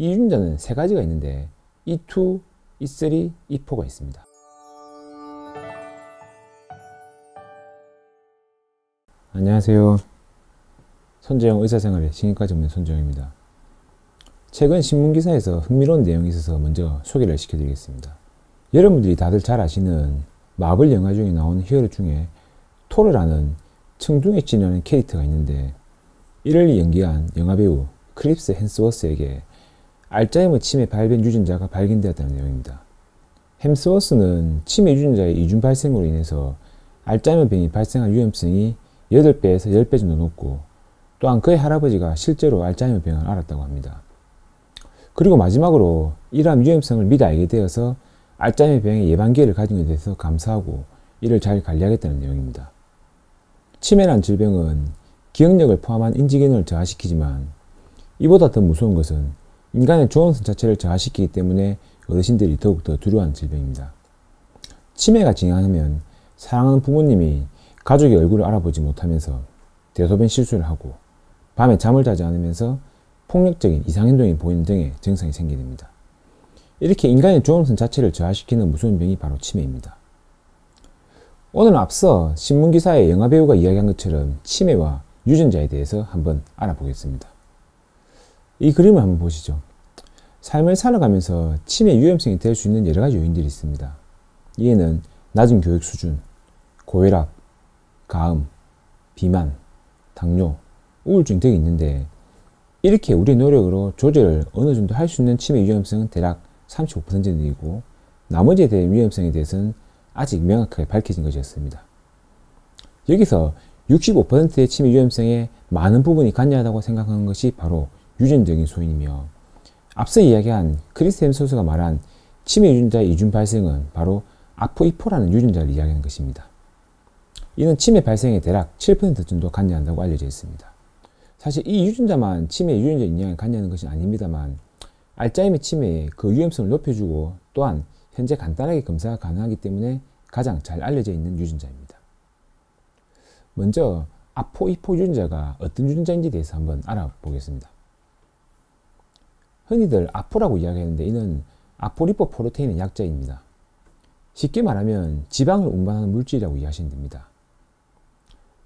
이 유전자는 세 가지가 있는데 E2, E3, E4가 있습니다. 안녕하세요. 손재영 의사생활의 신경과 전문 손재영입니다. 최근 신문기사에서 흥미로운 내용이 있어서 먼저 소개를 시켜드리겠습니다. 여러분들이 다들 잘 아시는 마블 영화 중에 나오는 히어로 중에 토르라는 청둥에 찌르는 캐릭터가 있는데 이를 연기한 영화배우 크리스 헴스워스에게 알츠하이머 치매 발병 유전자가 발견되었다는 내용입니다. 헴스워스는 치매 유전자의 이중 발생으로 인해서 알츠하이머 병이 발생할 위험성이 8배에서 10배 정도 높고 또한 그의 할아버지가 실제로 알츠하이머 병을 앓았다고 합니다. 그리고 마지막으로 이러한 위험성을 미리 알게 되어서 알츠하이머 병의 예방 기회를 가진 것에 대해서 감사하고 이를 잘 관리하겠다는 내용입니다. 치매란 질병은 기억력을 포함한 인지 기능을 저하시키지만 이보다 더 무서운 것은 인간의 조원성 자체를 저하시키기 때문에 어르신들이 더욱 더 두려워하는 질병입니다. 치매가 진행하면 사랑하는 부모님이 가족의 얼굴을 알아보지 못하면서 대소변 실수를 하고 밤에 잠을 자지 않으면서 폭력적인 이상행동이 보이는 등의 증상이 생기됩니다. 이렇게 인간의 조험성 자체를 저하시키는 무서운 병이 바로 치매입니다. 오늘은 앞서 신문기사의 영화배우가 이야기한 것처럼 치매와 유전자에 대해서 한번 알아보겠습니다. 이 그림을 한번 보시죠. 삶을 살아가면서 치매 위험성이 될 수 있는 여러 가지 요인들이 있습니다. 이에는 낮은 교육 수준, 고혈압, 가음, 비만, 당뇨, 우울증 등이 있는데 이렇게 우리 노력으로 조절을 어느 정도 할 수 있는 치매 위험성은 대략 35%이고 나머지에 대한 위험성에 대해서는 아직 명확하게 밝혀진 것이었습니다. 여기서 65%의 치매 위험성에 많은 부분이 관여하다고 생각하는 것이 바로 유전적인 소인이며 앞서 이야기한 크리스템 소스가 말한 치매 유전자의 이중 발생은 바로 아포이포라는 유전자를 이야기하는 것입니다. 이는 치매 발생에 대략 7% 정도 관여한다고 알려져 있습니다. 사실 이 유전자만 치매 유전자 영향을 관여하는 것이 아닙니다만 알츠하이머 치매의 그 위험성을 높여주고 또한 현재 간단하게 검사가 가능하기 때문에 가장 잘 알려져 있는 유전자입니다. 먼저 아포이포 유전자가 어떤 유전자인지 대해서 한번 알아보겠습니다. 흔히들 아포라고 이야기하는데 이는 아포리포 프로테인의 약자입니다. 쉽게 말하면 지방을 운반하는 물질이라고 이해하시면 됩니다.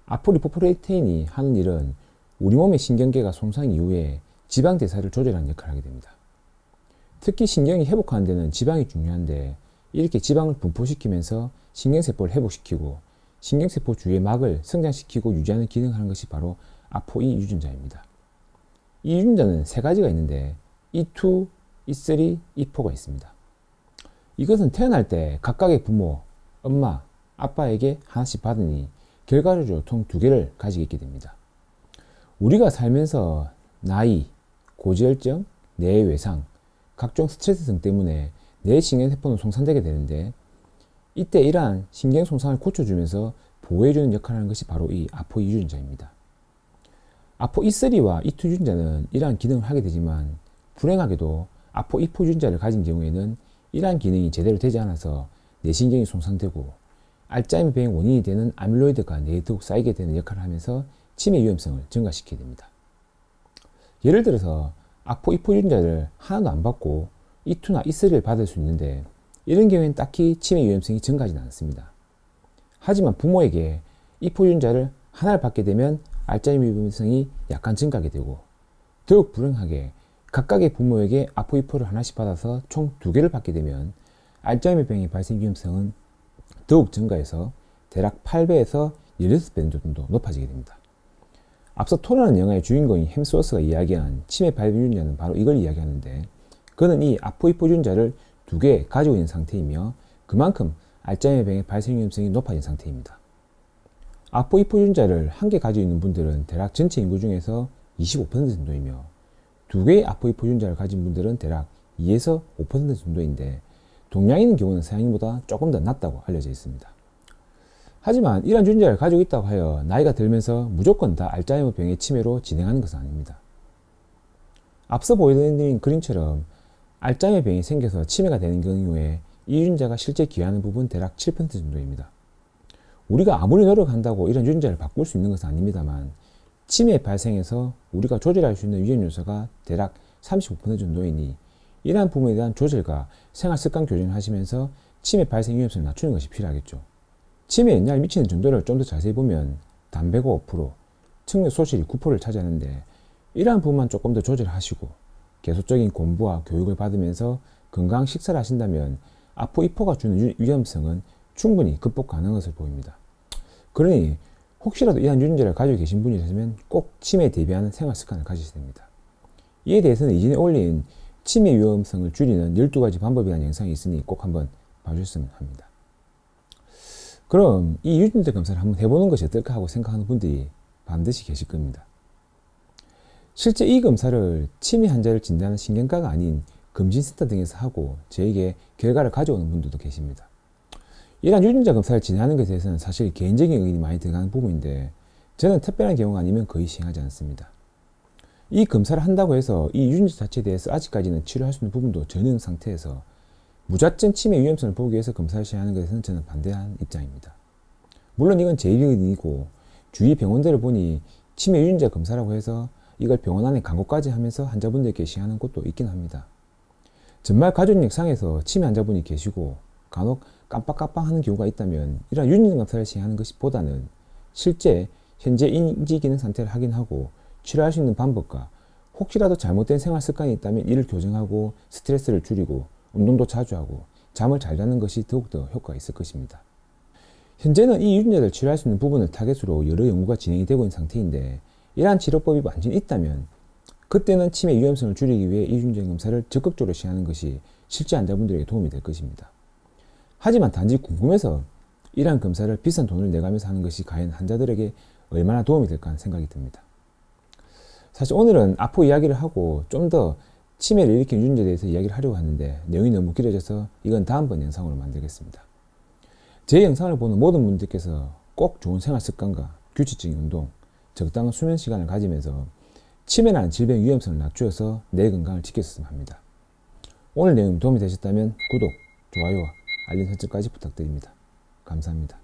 아포리포 프로테인이 하는 일은 우리 몸의 신경계가 손상 이후에 지방 대사를 조절하는 역할을 하게 됩니다. 특히 신경이 회복하는 데는 지방이 중요한데 이렇게 지방을 분포시키면서 신경세포를 회복시키고 신경세포 주위의 막을 성장시키고 유지하는 기능을 하는 것이 바로 아포이 유전자입니다. 이 유전자는 세 가지가 있는데 E2, E3, E4가 있습니다. 이것은 태어날 때 각각의 부모, 엄마, 아빠에게 하나씩 받으니 결과적으로 총 두 개를 가지게 있게 됩니다. 우리가 살면서 나이, 고지혈증, 뇌외상, 각종 스트레스 등 때문에 뇌 신경세포는 손상되게 되는데 이때 이러한 신경 손상을 고쳐주면서 보호해주는 역할을 하는 것이 바로 이 아포 유전자입니다. 아포 E3와 E2 유전자는 이러한 기능을 하게 되지만 불행하게도 아포 E4 유전자를 가진 경우에는 이러한 기능이 제대로 되지 않아서 뇌신경이 손상되고 알츠하이머 병의 원인이 되는 아밀로이드가 뇌에 더욱 쌓이게 되는 역할을 하면서 치매 위험성을 증가시키게 됩니다. 예를 들어서 아포 E4 유전자를 하나도 안 받고 E2나 E3를 받을 수 있는데 이런 경우에는 딱히 치매 위험성이 증가하지는 않습니다. 하지만 부모에게 E4 유전자를 하나를 받게 되면 알츠하이머 위험성이 약간 증가하게 되고 더욱 불행하게 각각의 부모에게 아포이포를 하나씩 받아서 총 두 개를 받게 되면 알츠하이머 병의 발생 위험성은 더욱 증가해서 대략 8배에서 16배 정도 높아지게 됩니다. 앞서 토라는 영화의 주인공인 햄스워스가 이야기한 치매 발병 유전자는 바로 이걸 이야기하는데 그는 이 아포이포 유전자를 두 개 가지고 있는 상태이며 그만큼 알츠하이머 병의 발생 위험성이 높아진 상태입니다. 아포이포 유전자를 한 개 가지고 있는 분들은 대략 전체 인구 중에서 25% 정도이며 두 개의 아포이포 유전자를 가진 분들은 대략 2에서 5% 정도인데 동양인의 경우는 서양인보다 조금 더 낮다고 알려져 있습니다. 하지만 이러한 유전자를 가지고 있다고 하여 나이가 들면서 무조건 다 알츠하이머 병의 치매로 진행하는 것은 아닙니다. 앞서 보여드린 그림처럼 알츠하이머 병이 생겨서 치매가 되는 경우에 이 유전자가 실제 기여하는 부분 대략 7% 정도입니다. 우리가 아무리 노력한다고 이런 유전자를 바꿀 수 있는 것은 아닙니다만 치매 발생에서 우리가 조절할 수 있는 유전 요소가 대략 35% 정도이니 이러한 부분에 대한 조절과 생활 습관 교정을 하시면서 치매 발생 위험성을 낮추는 것이 필요하겠죠. 치매에 영향을 미치는 정도를 좀 더 자세히 보면 담배가 5%, 청력 소실이 9%를 차지하는데 이러한 부분만 조금 더 조절하시고 계속적인 공부와 교육을 받으면서 건강 식사를 하신다면 아포 2포가 주는 위험성은 충분히 극복 가능한 것을 보입니다. 그러니 혹시라도 이러한 유전자를 가지고 계신 분이라면 꼭 치매에 대비하는 생활 습관을 가지셔야 됩니다. 이에 대해서는 이전에 올린 치매 위험성을 줄이는 12가지 방법이라는 영상이 있으니 꼭 한번 봐주셨으면 합니다. 그럼 이 유전자 검사를 한번 해보는 것이 어떨까 하고 생각하는 분들이 반드시 계실 겁니다. 실제 이 검사를 치매 환자를 진단하는 신경과가 아닌 검진센터 등에서 하고 저에게 결과를 가져오는 분들도 계십니다. 이러한 유전자 검사를 진행하는 것에 대해서는 사실 개인적인 의견이 많이 들어가는 부분인데 저는 특별한 경우가 아니면 거의 시행하지 않습니다. 이 검사를 한다고 해서 이 유전자 자체에 대해서 아직까지는 치료할 수 있는 부분도 전혀 상태에서 무작정 치매 위험성을 보기 위해서 검사를 시행하는 것에는 저는 반대하는 입장입니다. 물론 이건 제 의견이고 주위 병원들을 보니 치매 유전자 검사라고 해서 이걸 병원 안에 광고까지 하면서 환자분들께 시행하는 곳도 있긴 합니다. 정말 가족력 상에서 치매 환자분이 계시고 간혹 깜빡깜빡 하는 경우가 있다면 이러한 유전자 검사를 시행하는 것보다는 실제 현재 인지 기능 상태를 확인하고 치료할 수 있는 방법과 혹시라도 잘못된 생활 습관이 있다면 이를 교정하고 스트레스를 줄이고 운동도 자주 하고 잠을 잘 자는 것이 더욱더 효과가 있을 것입니다. 현재는 이 유전자를 치료할 수 있는 부분을 타겟으로 여러 연구가 진행이 되고 있는 상태인데 이러한 치료법이 완전히 있다면 그때는 치매 위험성을 줄이기 위해 이 유전자 검사를 적극적으로 시행하는 것이 실제 환자분들에게 도움이 될 것입니다. 하지만 단지 궁금해서 이러한 검사를 비싼 돈을 내가면서 하는 것이 과연 환자들에게 얼마나 도움이 될까 하는 생각이 듭니다. 사실 오늘은 아포 이야기를 하고 좀 더 치매를 일으킨 유전자에 대해서 이야기를 하려고 하는데 내용이 너무 길어져서 이건 다음번 영상으로 만들겠습니다. 제 영상을 보는 모든 분들께서 꼭 좋은 생활 습관과 규칙적인 운동, 적당한 수면 시간을 가지면서 치매라는 질병 위험성을 낮추어서 내 건강을 지켰으면 합니다. 오늘 내용 도움이 되셨다면 구독, 좋아요와 알림 설정까지 부탁드립니다. 감사합니다.